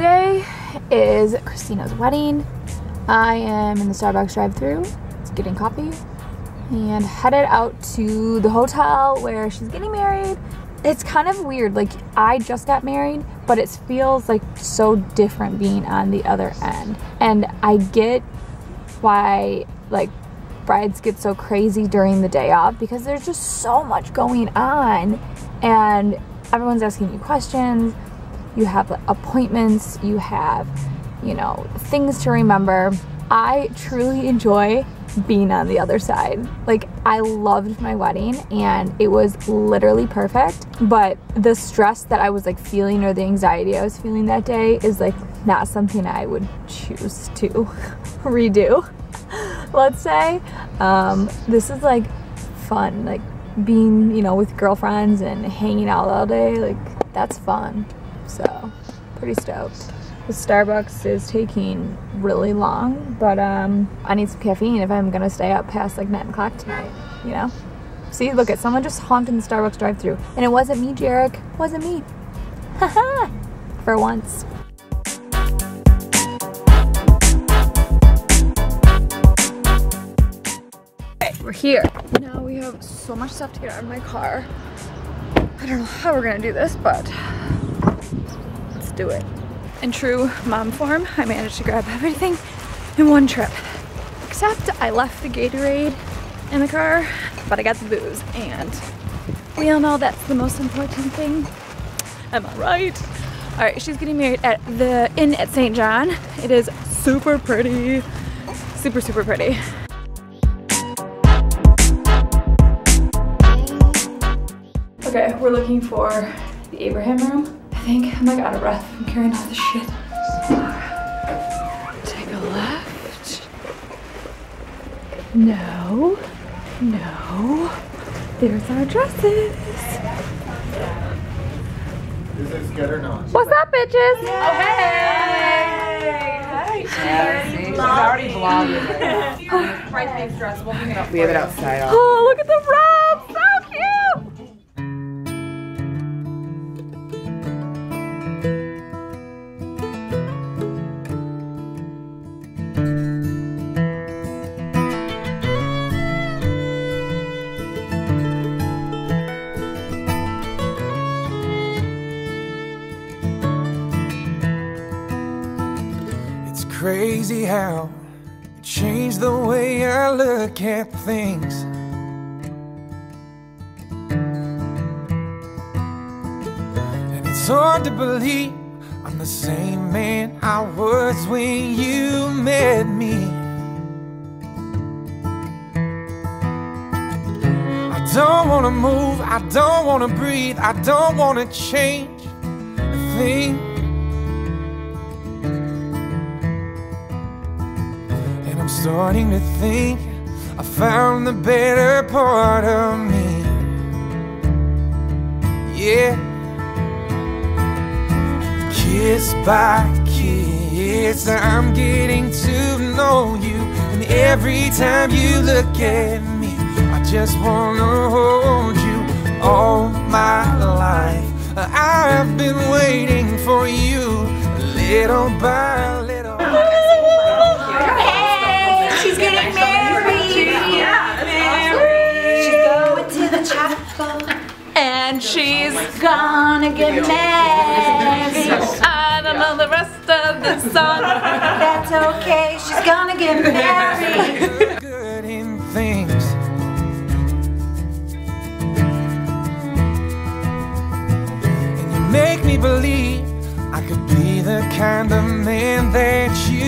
Today is Christina's wedding. I am in the Starbucks drive through getting coffee, and headed out to the hotel where she's getting married. It's kind of weird, like I just got married, but it feels like so different being on the other end. And I get why like brides get so crazy during the day off because there's just so much going on and everyone's asking you questions you have appointments you have you know things to remember i truly enjoy being on the other side like i loved my wedding and it was literally perfect but the stress that i was like feeling or the anxiety i was feeling that day is like not something i would choose to redo let's say. Um, this is like fun, like being, you know, with girlfriends and hanging out all day. Like, that's fun. So, pretty stoked. The Starbucks is taking really long, but um, I need some caffeine if I'm gonna stay up past like 9 o'clock tonight, you know? See, look at someone just honked in the Starbucks drive through And it wasn't me, Jarek. Wasn't me. Haha! For once. we're here. Now we have so much stuff to get out of my car. I don't know how we're gonna do this, but do it. In true mom form, I managed to grab everything in one trip. Except I left the Gatorade in the car, but I got the booze, and we all know that's the most important thing. Am I right? All right, she's getting married at the Inn at St. John. It is super pretty, super, super pretty. Okay, we're looking for the Abraham room. I think I'm like out of breath from carrying all this shit. Take a left. No, no. There's our dresses. Is it good or not? What's up, bitches? Oh, hey! Hi, yeah, she's already vlogging. Bridesmaid's dress. We'll hang it up. We have it outside. Oh, look at the robe! Crazy how it changed the way I look at things. And it's hard to believe I'm the same man I was when you met me. I don't wanna move, I don't wanna breathe, I don't wanna change a thing. Starting to think I found the better part of me. Yeah. Kiss by kiss, I'm getting to know you. And every time you look at me, I just wanna hold you all my life. I've been waiting for you, little by little. Getting married. Yeah, married. She's going to the chapel. And she's gonna get married. I don't know the rest of the song. That's okay. She's gonna get married. Good in things. And you make me believe I could be the kind of man that you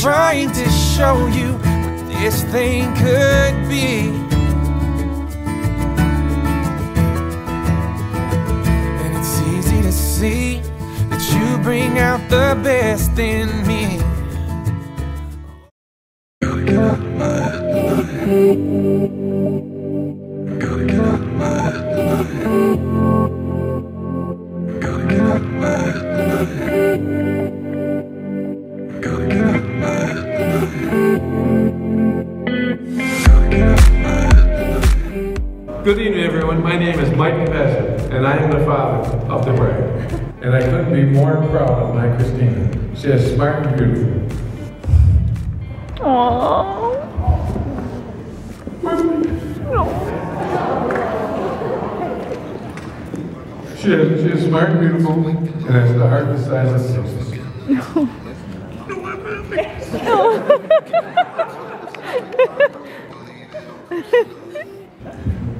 trying to show you what this thing could be. And it's easy to see that you bring out the best in me. I couldn't be more proud of my Christina. She is smart and beautiful. Aww. No. She is, she is smart and beautiful, and has the heart the size of sixes.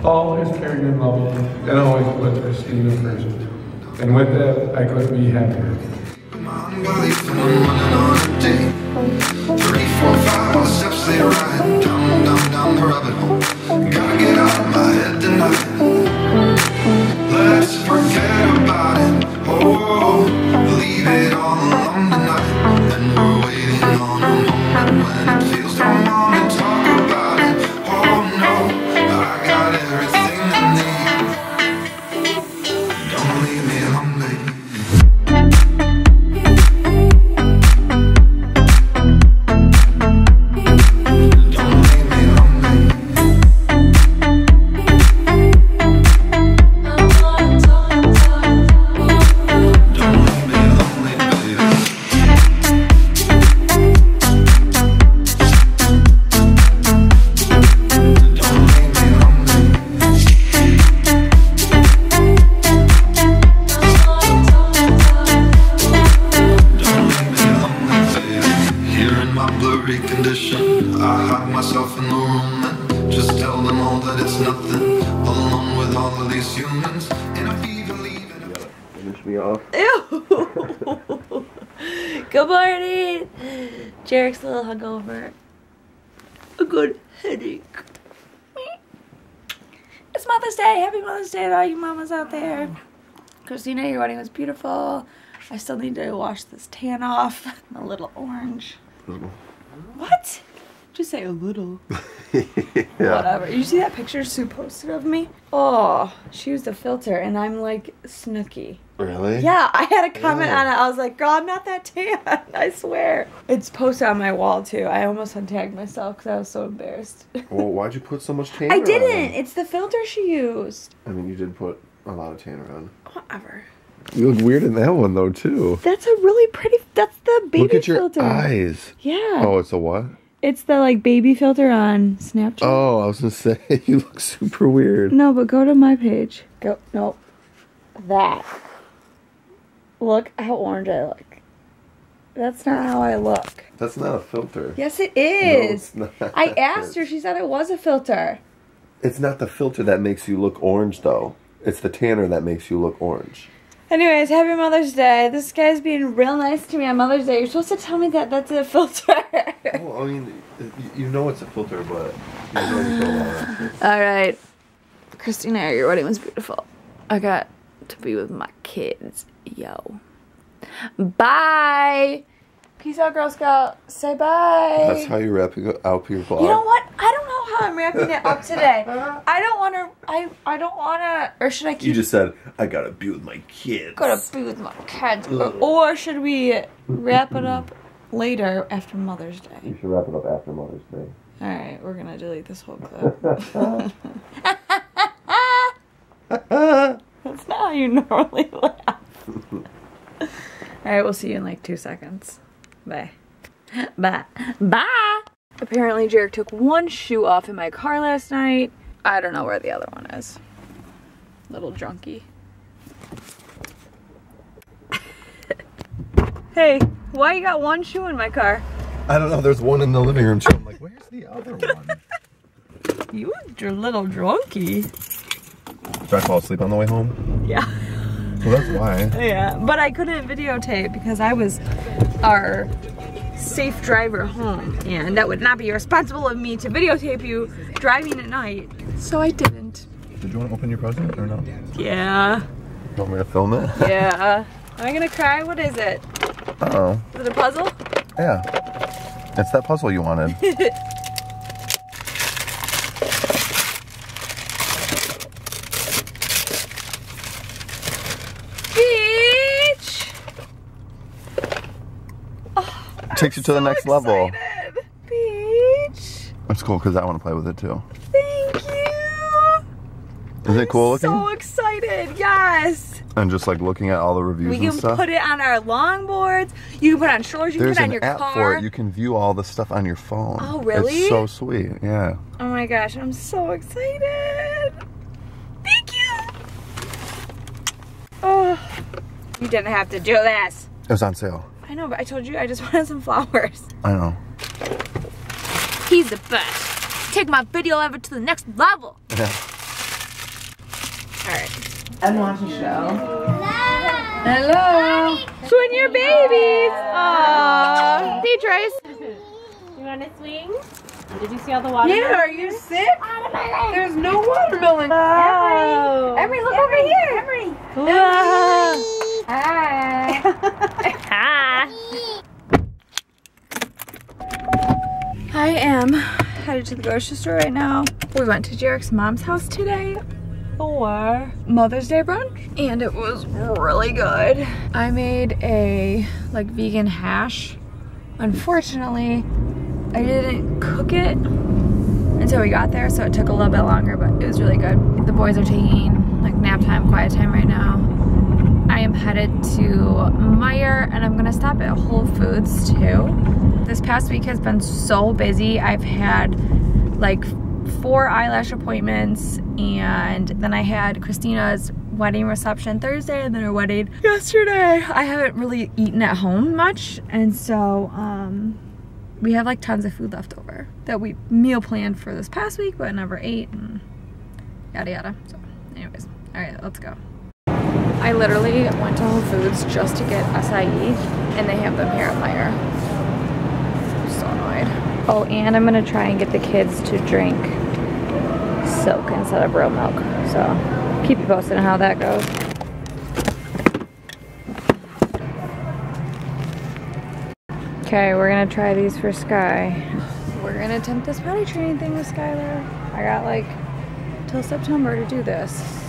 Always caring and loving, and always put Christina first. And with that, I couldn't be happier. Three, four, five, steps they ride Down, down, down the rabbit hole Gotta get out of my head tonight Let's forget about it Oh, I hide myself in the room and Just tell them all that it's nothing All alone with all of these humans And I be believing Finish me off. Ew. Good morning. Jarek's a little hungover. A good headache. It's Mother's Day. Happy Mother's Day to all you mamas out there. Christina, your wedding was beautiful. I still need to wash this tan off. I'm a little orange. What? Just say a little. yeah. Whatever. You see that picture Sue posted of me? Oh, she used a filter and I'm like Snooki. Really? Yeah, I had a comment Yeah. on it. I was like, girl, I'm not that tan. I swear. It's posted on my wall too. I almost untagged myself because I was so embarrassed. Well, why'd you put so much tan? I didn't. It's the filter she used. I mean, you did put a lot of tan on. Whatever. You look weird in that one though too. That's a really pretty. That's the baby filter. look at your filter. eyes. Yeah. Oh, it's a what? It's the like baby filter on Snapchat. Oh, I was gonna say you look super weird. No, but go to my page. Go. no. That. Look how orange I look. That's not how I look. That's not a filter. Yes, it No, it's not. I asked her. She said it was a filter. It's not the filter that makes you look orange though. It's the tanner that makes you look orange. Anyways, happy Mother's Day. This guy's being real nice to me on Mother's Day. You're supposed to tell me that that's a filter. Well, I mean, you- know it's a filter, but you know you don't want it. All right. Christina, your wedding was beautiful. I got to be with my kids. Yo. Bye. Peace out, Girl Scout. Say bye. That's how you wrap your vlog. You know what? I don't how I'm wrapping it up today. I don't want to. I I don't want to. Or should I keep? You just said I gotta be with my kids. gotta be with my kids. Or, or should we wrap it up later after Mother's Day? You should wrap it up after Mother's Day. All right, we're gonna delete this whole clip. That's not how you normally laugh. All right, we'll see you in like two seconds. Bye. Bye. Bye. Apparently, Jarek took one shoe off in my car last night. I don't know where the other one is. Little drunky. hey, why you got one shoe in my car? I don't know. There's one in the living room too. I'm like, where's the other one? You your little drunky. Did I fall asleep on the way home? Yeah. Well, that's why. Yeah, but I couldn't videotape because I was our safe driver home, and that would not be responsible of me to videotape you driving at night. So I didn't. Did you want to open your present or no? Yeah. You want me to film it? Yeah. Am I gonna cry? What is it? Uh oh. Is it a puzzle? Yeah. It's that puzzle you wanted. Takes you to the next level. Beach. That's cool because I want to play with it too. Thank you. Is it cool looking? So excited, yes. and just like looking at all the reviews We and can stuff. put it on our longboards. You can put it on strollers. You can There's put it on an your app car. for it. You can view all the stuff on your phone. Oh, really? It's so sweet. Yeah. Oh my gosh, I'm so excited. Thank you. Oh, you didn't have to do this. It was on sale. I know, but I told you I just wanted some flowers. I know. He's the best. Take my video ever to the next level. Yeah. All right. I'm watching a show. Hello. Hello. Swing your babies. Aww. Hey, Trace. You want to swing? Did you see all the water? Yeah, are you sick? There's no watermelon. Oh. Emery, look over here. Emery. Hi. Hi. I am headed to the grocery store right now. We went to Jarek's mom's house today for Mother's Day brunch and it was really good. I made a like vegan hash. Unfortunately, I didn't cook it until we got there so it took a little bit longer but it was really good. The boys are taking like nap time, quiet time right now. I am headed to Meijer and I'm gonna stop at Whole Foods too. This past week has been so busy. I've had like four eyelash appointments and then I had Christina's wedding reception Thursday and then her wedding yesterday. I haven't really eaten at home much and so um, we have like tons of food left over that we meal planned for this past week but never ate and yada yada. So anyways, all right, let's go. I literally went to Whole Foods just to get acai and they have them here at Meijer. I'm so annoyed. Oh, and I'm gonna try and get the kids to drink silk instead of real milk. So keep you posted on how that goes. Okay, we're gonna try these for Sky. We're gonna attempt this potty training thing with Skylar. I got like till September to do this.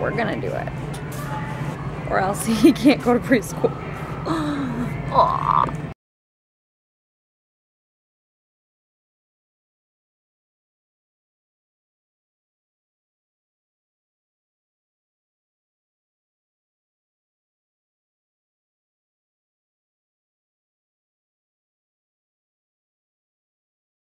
We're gonna do it. Or else he can't go to preschool.